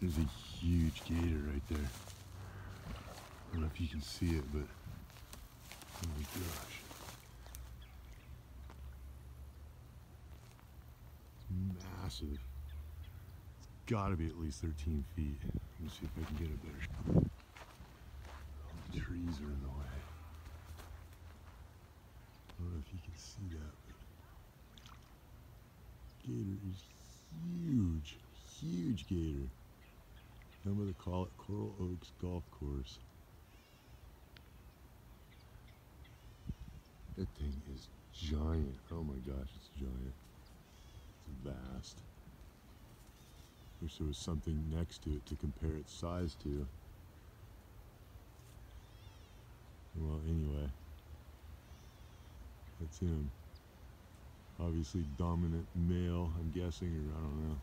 There's a huge gator right there. I don't know if you can see it, but oh my gosh. It's massive. It's gotta be at least 13 feet. Let me see if I can get a better shot. All the trees are in the way. I don't know if you can see that, but gator is huge, huge gator. I'm gonna call it Coral Oaks Golf Course. That thing is giant. Oh my gosh, it's giant. It's vast. Wish there was something next to it to compare its size to. Well, anyway. That's him. Obviously dominant male, I'm guessing, or I don't know.